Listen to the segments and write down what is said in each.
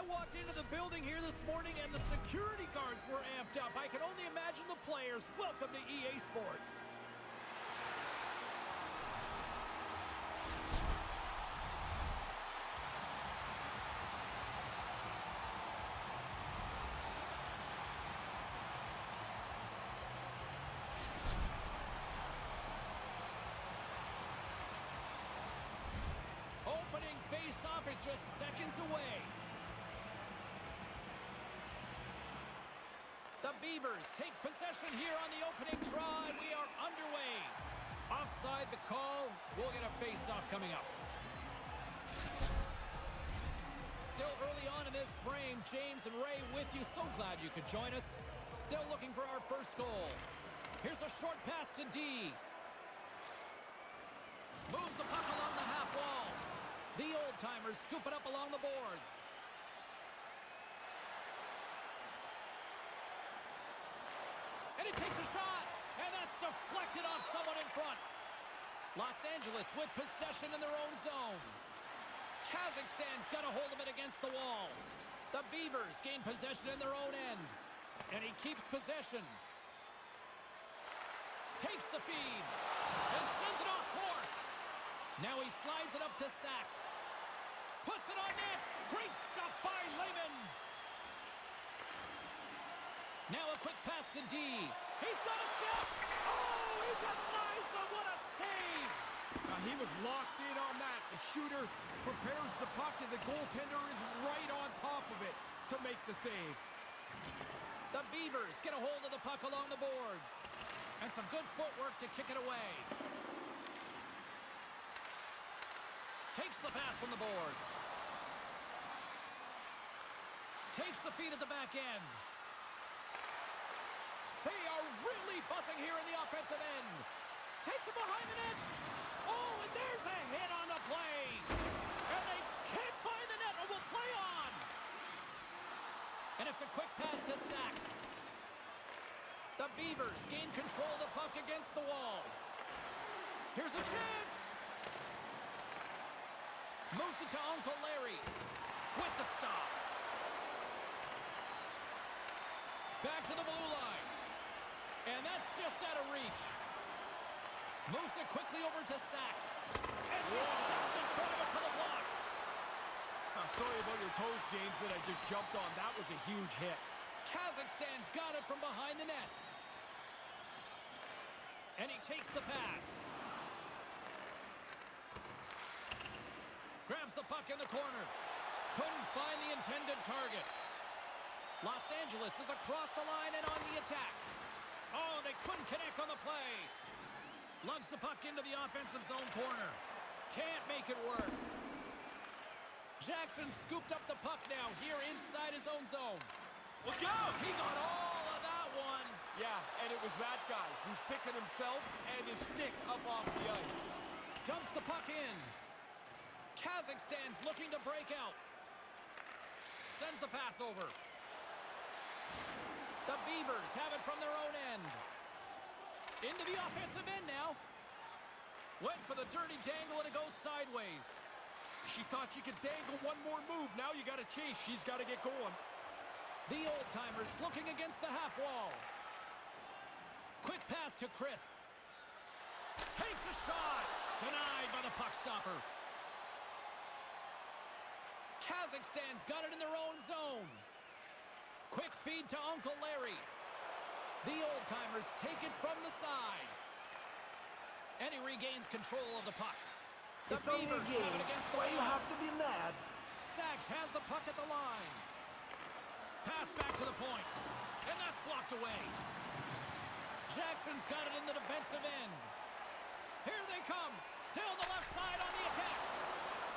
I walked into the building here this morning and the security guards were amped up. I can only imagine the players. Welcome to EA Sports. Opening face-off is just seconds away. The Beavers take possession here on the opening drive. We are underway. Offside the call. We'll get a face-off coming up. Still early on in this frame. James and Ray with you. So glad you could join us. Still looking for our first goal. Here's a short pass to D. Moves the puck along the half wall. The old-timers scoop it up along the boards. And he takes a shot. And that's deflected off someone in front. Los Angeles with possession in their own zone. Kazakhstan's got a hold of it against the wall. The Beavers gain possession in their own end. And he keeps possession. Takes the feed. And sends it off course. Now he slides it up to Sachs. Puts it on net. Great stop by Lehman. Now a quick pass to D. He's got a step. Oh, he denies him. What a save. Now, he was locked in on that. The shooter prepares the puck, and the goaltender is right on top of it to make the save. The Beavers get a hold of the puck along the boards. And some good footwork to kick it away. Takes the pass from the boards. Takes the feed at the back end. They are buzzing here in the offensive end. Takes it behind the net. Oh, and there's a hit on the play. And they can't find the net or will play on. And it's a quick pass to Sachs. The Beavers gain control of the puck against the wall. Here's a chance. Moves it to Uncle Larry with the stop. Back to the blue line. And that's just out of reach. Moves it quickly over to Sachs. And she steps in front of it for the block. I'm sorry about your toes, James, that I just jumped on. That was a huge hit. Kazakhstan's got it from behind the net. And he takes the pass. Grabs the puck in the corner. Couldn't find the intended target. Los Angeles is across the line and on the attack. Oh, they couldn't connect on the play. Lugs the puck into the offensive zone corner. Can't make it work. Jackson scooped up the puck now here inside his own zone. Look out! He got all of that one. Yeah, and it was that guy who's picking himself and his stick up off the ice. Dumps the puck in. Kazakhstan's looking to break out. Sends the pass over. The Beavers have it from their own end. Into the offensive end now. Went for the dirty dangle and it goes sideways. She thought she could dangle one more move. Now you got to chase. She's got to get going. The old-timers looking against the half wall. Quick pass to Crisp. Takes a shot. Denied by the puck stopper. Kazakhstan's got it in their own zone. Quick feed to Uncle Larry. The old-timers take it from the side. And he regains control of the puck. The It's only a game. have it against the Why you have to be mad? Sachs has the puck at the line. Pass back to the point. And that's blocked away. Jackson's got it in the defensive end. Here they come. Down the left side on the attack.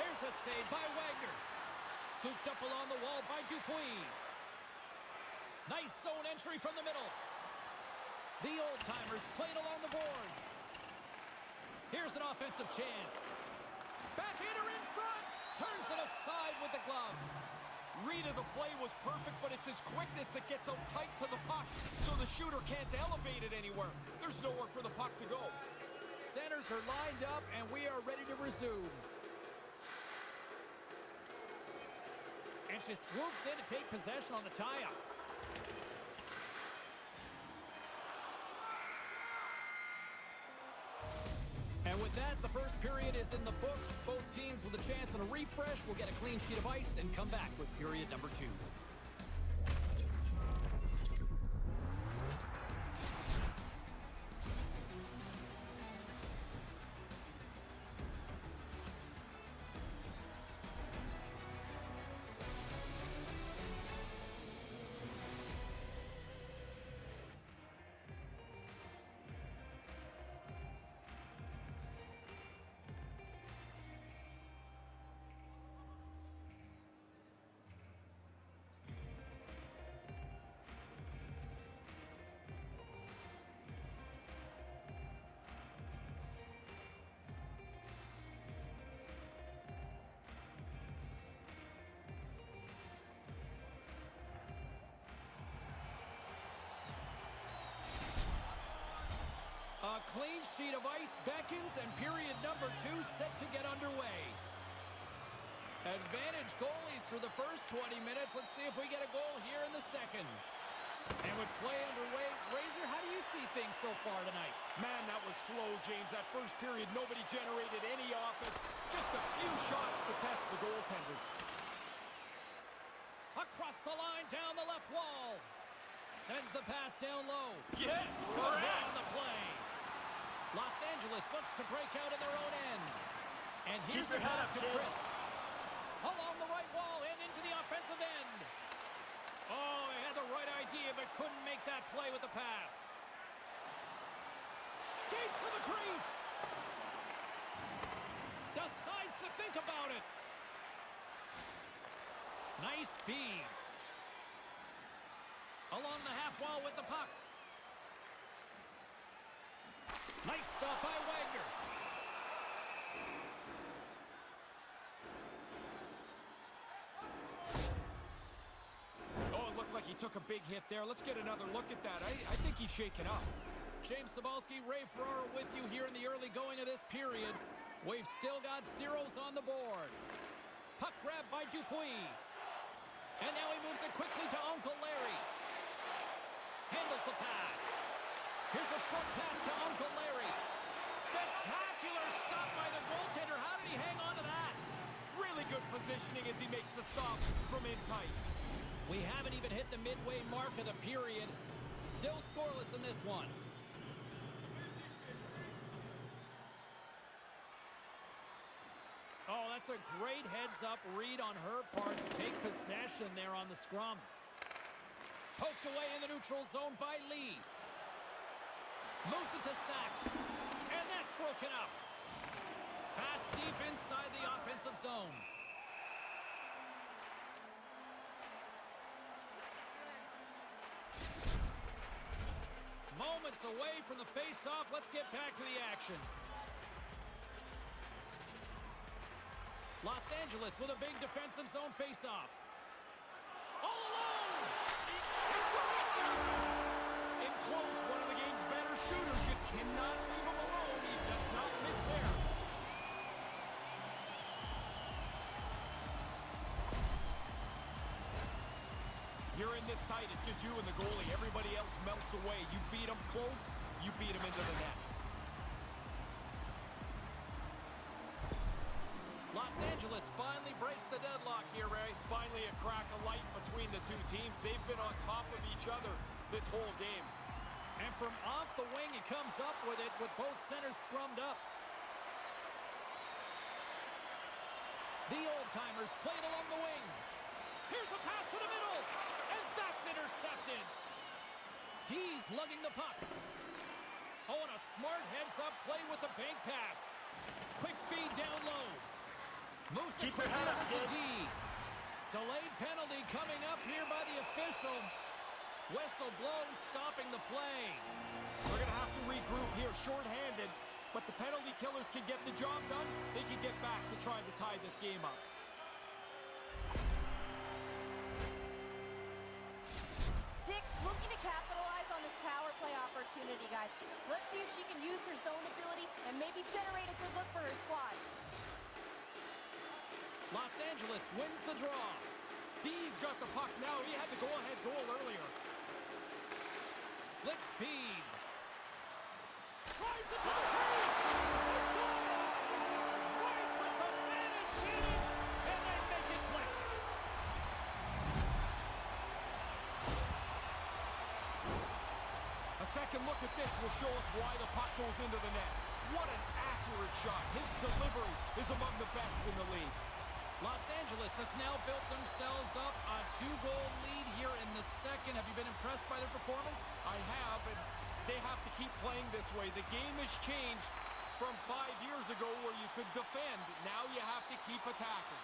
Here's a save by Wagner. Scooped up along the wall by Dupuis. Nice zone entry from the middle. The old-timers played along the boards. Here's an offensive chance. Backhander in front. Turns it aside with the glove. Read of the play was perfect, but it's his quickness that gets out tight to the puck, so the shooter can't elevate it anywhere. There's nowhere for the puck to go. Centers are lined up, and we are ready to resume. And she swoops in to take possession on the tie-up. And with that, the first period is in the books. Both teams with a chance on a refresh will get a clean sheet of ice and come back with period number two. Sheet of ice beckons, and period number two set to get underway. Advantage goalies for the first 20 minutes. Let's see if we get a goal here in the second. And with play underway, Razor, how do you see things so far tonight? Man, that was slow, James. That first period, nobody generated any offense. Just a few shots to test the goaltenders. Across the line, down the left wall. Sends the pass down low. Get Good on the play. Los Angeles looks to break out in their own end. And here's Keep the pass to. Chris. Along the right wall and into the offensive end. Oh, he had the right idea, but couldn't make that play with the pass. Skates to the crease. Decides to think about it. Nice feed. Along the half wall with the puck. Nice stop by Wagner. Oh, it looked like he took a big hit there. Let's get another look at that. I, I think he's shaken up. James Cybulski, Ray Ferraro with you here in the early going of this period. We've still got zeros on the board. Puck grab by Dupuis. And now he moves it quickly to Uncle Larry. Handles the pass. Here's a short pass to Uncle Larry. Spectacular stop by the goaltender. How did he hang on to that? Really good positioning as he makes the stop from in tight. We haven't even hit the midway mark of the period. Still scoreless in this one. Oh, that's a great heads-up read on her part to take possession there on the scrum. Poked away in the neutral zone by Lee. Moves it to Sachs. And that's broken up. Pass deep inside the offensive zone. Away from the face-off. Let's get back to the action. Los Angeles with a big defensive zone face-off. All alone! In close, one of the game's better shooters. You cannot This tight. It's just you and the goalie. Everybody else melts away. You beat him close, you beat him into the net. Los Angeles finally breaks the deadlock here, Ray. Finally, a crack of light between the two teams. They've been on top of each other this whole game. And from off the wing, he comes up with it with both centers strummed up. The old-timers played along the wing. Here's a pass to the middle, and that's intercepted. D's lugging the puck. Oh, and a smart heads-up play with the bank pass. Quick feed down low. Moves Keep your head over to. D. Delayed penalty coming up here by the official. Whistle blown, stopping the play. We're going to have to regroup here shorthanded, but the penalty killers can get the job done. They can get back to trying to tie this game up. Opportunity, guys. Let's see if she can use her zone ability and maybe generate a good look for her squad. Los Angeles wins the draw. D's got the puck now. He had the go-ahead goal earlier. Slick feed. Drives it to the second look at this will show us why the puck goes into the net. What an accurate shot. His delivery is among the best in the league. Los Angeles has now built themselves up a two-goal lead here in the second. Have you been impressed by their performance? I have, and they have to keep playing this way. The game has changed from five years ago where you could defend. Now you have to keep attacking.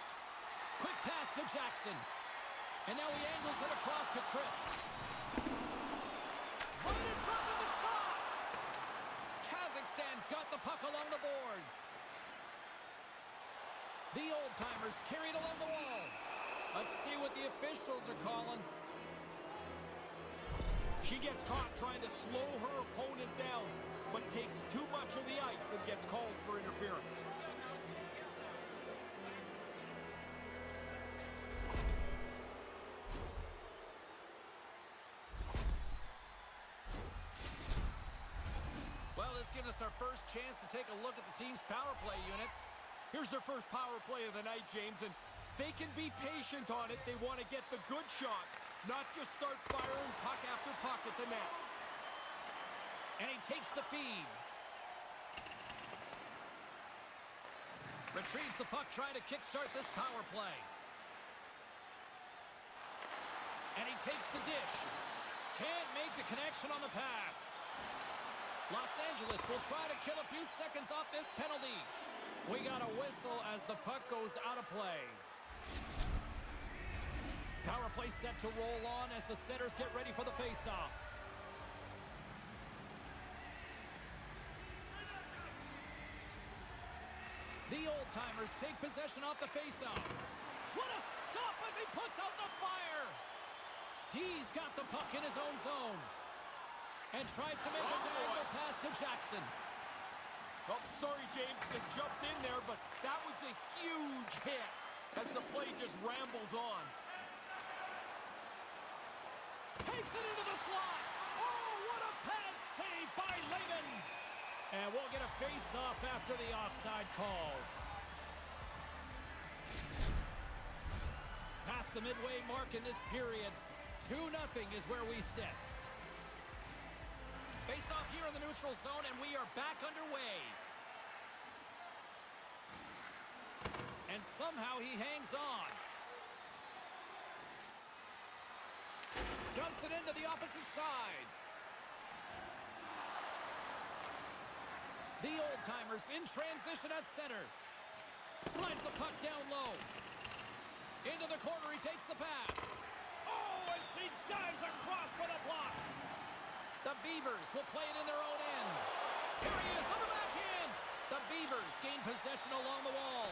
Quick pass to Jackson. And now he angles it across to Crisp. Right in front of the shot. Kazakhstan's got the puck along the boards. The old-timers carried along the wall. Let's see what the officials are calling. She gets caught trying to slow her opponent down, but takes too much of the ice and gets called for interference. Our first chance to take a look at the team's power play unit. Here's their first power play of the night, James, and they can be patient on it. They want to get the good shot, not just start firing puck after puck at the net. And he takes the feed. Retrieves the puck, trying to kickstart this power play. And he takes the dish. Can't make the connection on the pass. Los Angeles will try to kill a few seconds off this penalty. We got a whistle as the puck goes out of play. Power play set to roll on as the setters get ready for the faceoff. The old-timers take possession off the faceoff. What a stop as he puts out the fire! D's got the puck in his own zone. And tries to make a oh, diagonal pass to Jackson. Oh, sorry, James, they jumped in there, but that was a huge hit as the play just rambles on. Takes it into the slot. Oh, what a pad save by Lehman. And we'll get a face-off after the offside call. Past the midway mark in this period. 2-0 is where we sit. Face-off here in the neutral zone, and we are back underway. And somehow he hangs on. Dumps it into the opposite side. The old-timers in transition at center. Slides the puck down low. Into the corner, he takes the pass. Oh, and she dives across for the block. The Beavers will play it in their own end. Here he is on the backhand. The Beavers gain possession along the wall.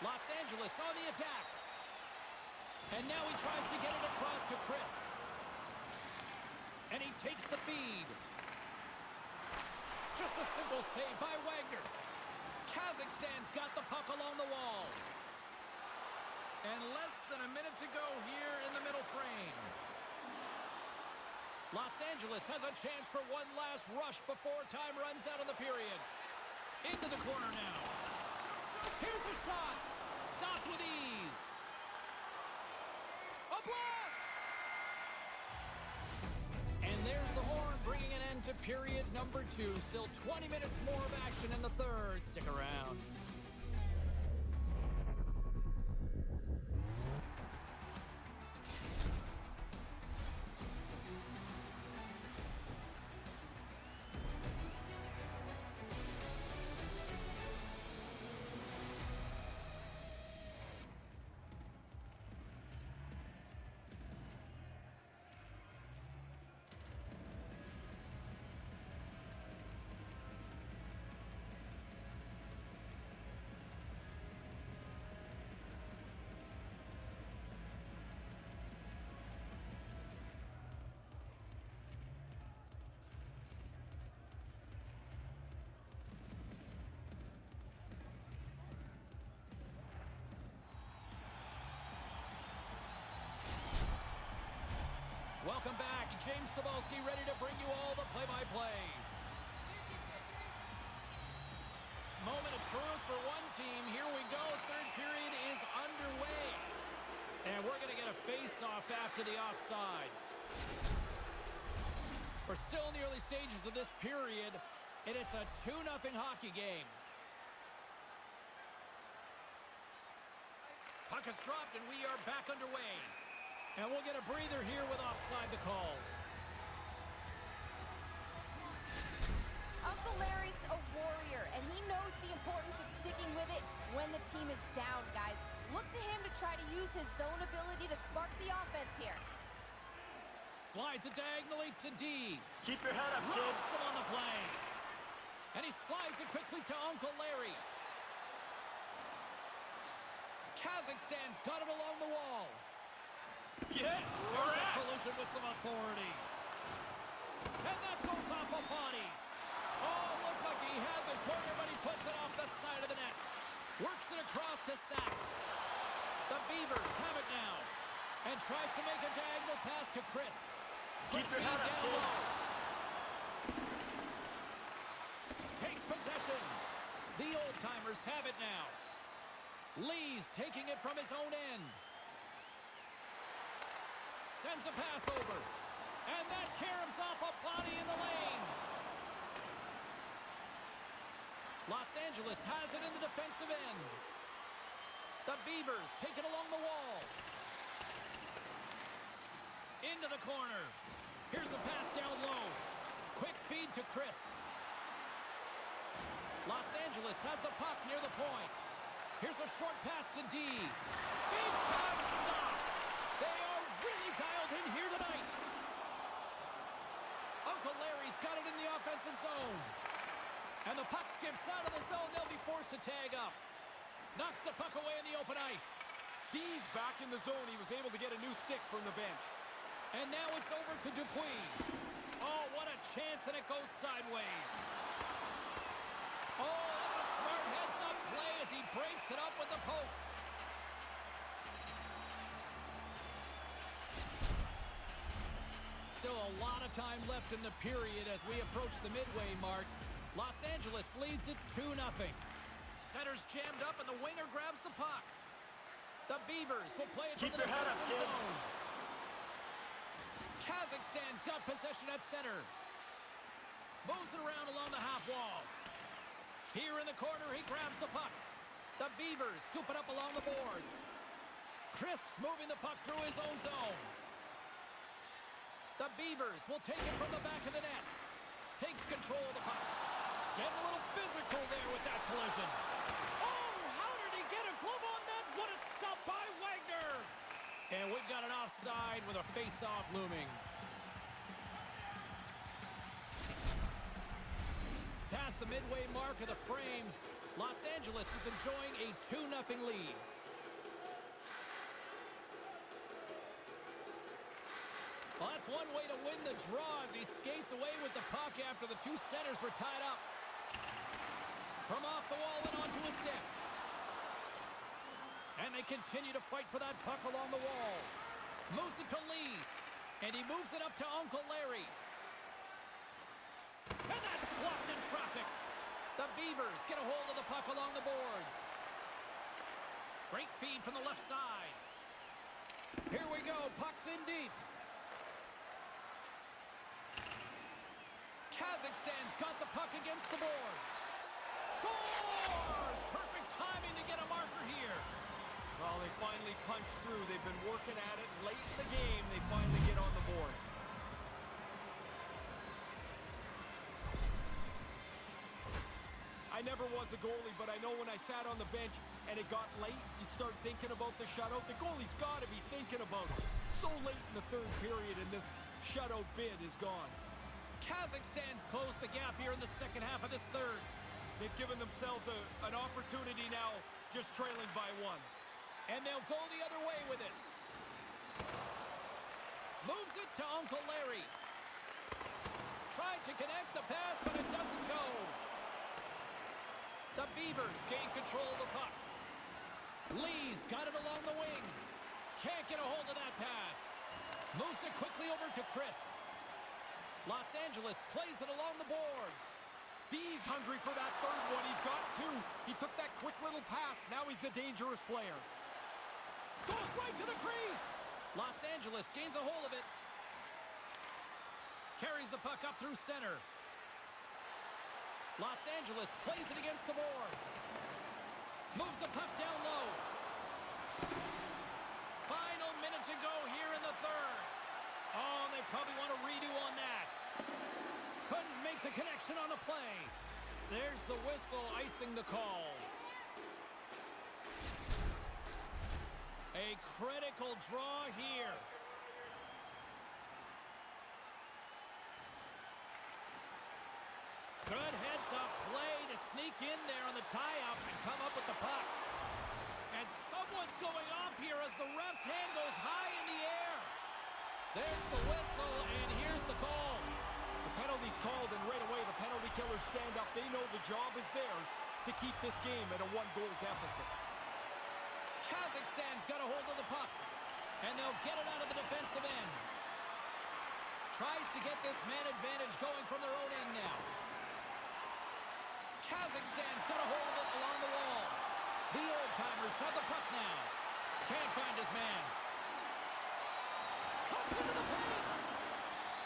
Los Angeles on the attack. And now he tries to get it across to Crisp. And he takes the feed. Just a simple save by Wagner. Kazakhstan's got the puck along the wall. And less than a minute to go here middle frame. Los Angeles has a chance for one last rush before time runs out of the period. Into the corner now. Here's a shot. Stopped with ease. A blast! And there's the horn bringing an end to period number two. Still 20 minutes more of action in the third. Stick around. James Cybulski ready to bring you all the play-by-play. Moment of truth for one team. Here we go. Third period is underway. And we're going to get a face-off after the offside. We're still in the early stages of this period, and it's a 2-0 hockey game. Puck is dropped, and we are back underway. And we'll get a breather here with offside the call. Uncle Larry's a warrior, and he knows the importance of sticking with it when the team is down, guys. Look to him to try to use his zone ability to spark the offense here. Slides it diagonally to D. Keep your head up, kid. Robs him on the play. And he slides it quickly to Uncle Larry. Kazakhstan's got it along the wall. Yeah, There's a collision with some authority. And that goes off a body. Oh, looked like he had the corner, but he puts it off the side of the net. Works it across to Sachs. The Beavers have it now. And tries to make a diagonal pass to Crisp. Keep your head up, low. Takes possession. The old-timers have it now. Lee's taking it from his own end. Sends a pass over. And that caroms off a body in the lane. Los Angeles has it in the defensive end. The Beavers take it along the wall. Into the corner. Here's a pass down low. Quick feed to Crisp. Los Angeles has the puck near the point. Here's a short pass to D. Big time stop. They are really dialed in here tonight. Uncle Larry's got it in the offensive zone. And the puck skips out of the zone. They'll be forced to tag up. Knocks the puck away in the open ice. D's back in the zone. He was able to get a new stick from the bench. And now it's over to Dupuis. Oh, what a chance, and it goes sideways. Oh, that's a smart heads-up play as he breaks it up with the poke. Still a lot of time left in the period as we approach the midway mark. Los Angeles leads it 2-0. Center's jammed up, and the winger grabs the puck. The Beavers will play it Keep to the defensive zone. Kazakhstan's got possession at center. Moves it around along the half wall. Here in the corner, he grabs the puck. The Beavers scoop it up along the boards. Crisp's moving the puck through his own zone. The Beavers will take it from the back of the net. Takes control of the puck. Getting a little physical there with that collision. Oh, how did he get a glove on that? What a stop by Wagner. And we've got an offside with a face-off looming. Past the midway mark of the frame, Los Angeles is enjoying a 2-0 lead. Well, that's one way win the draw as he skates away with the puck after the two centers were tied up. From off the wall and onto his stick. And they continue to fight for that puck along the wall. Moves it to Lee. And he moves it up to Uncle Larry. And that's blocked in traffic. The Beavers get a hold of the puck along the boards. Great feed from the left side. Here we go. Puck's in deep. Kazakhstan's got the puck against the boards. Scores! Perfect timing to get a marker here. Well, they finally punched through. They've been working at it. Late in the game, they finally get on the board. I never was a goalie, but I know when I sat on the bench and it got late, you start thinking about the shutout. The goalie's got to be thinking about it. So late in the third period, and this shutout bid is gone. Kazakhstan's closed the gap here in the second half of this third. They've given themselves a, an opportunity now, just trailing by one. And they'll go the other way with it. Moves it to Uncle Larry. Tried to connect the pass, but it doesn't go. The Beavers gain control of the puck. Lee's got it along the wing. Can't get a hold of that pass. Moves it quickly over to Crisp. Los Angeles plays it along the boards. D's hungry for that third one. He's got two. He took that quick little pass. Now he's a dangerous player. Goes right to the crease. Los Angeles gains a hold of it. Carries the puck up through center. Los Angeles plays it against the boards. Moves the puck down low. Final minute to go here in the third. Oh, they probably want a redo on that. Couldn't make the connection on the play. There's the whistle icing the call. A critical draw here. Good heads-up play to sneak in there on the tie-up and come up with the puck. And someone's going off here as the ref's hand goes high in the air. There's the whistle, and here's the call. The penalty's called, and right away the penalty killers stand up. They know the job is theirs to keep this game at a one-goal deficit. Kazakhstan's got a hold of the puck, and they'll get it out of the defensive end. Tries to get this man advantage going from their own end now. Kazakhstan's got a hold of it along the wall. The old-timers have the puck now. Can't find his man. Cuts into the paint.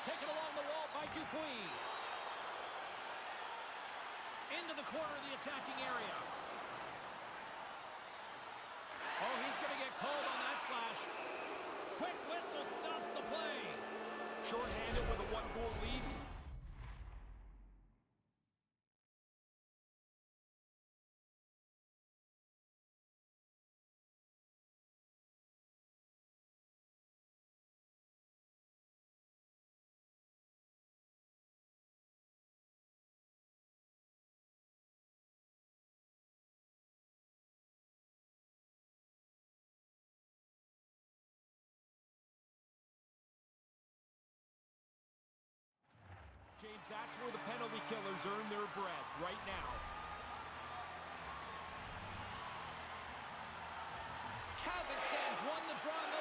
Taken along the wall by Dupuis. Into the corner of the attacking area. Oh, he's going to get called on that slash. Quick whistle stops the play. Short-handed with a one-goal lead. That's where the penalty killers earn their bread right now. Kazakhstan's won the draw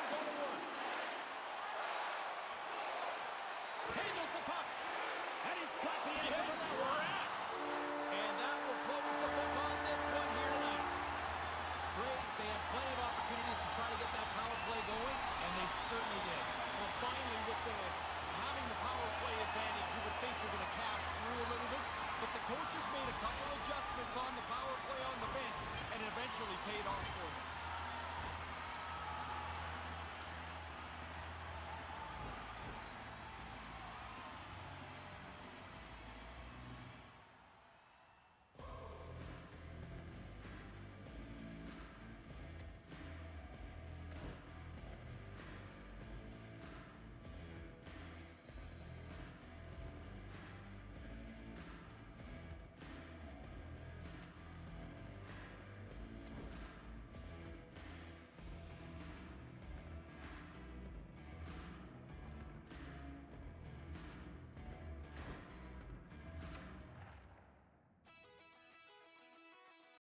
eventually paid off for them.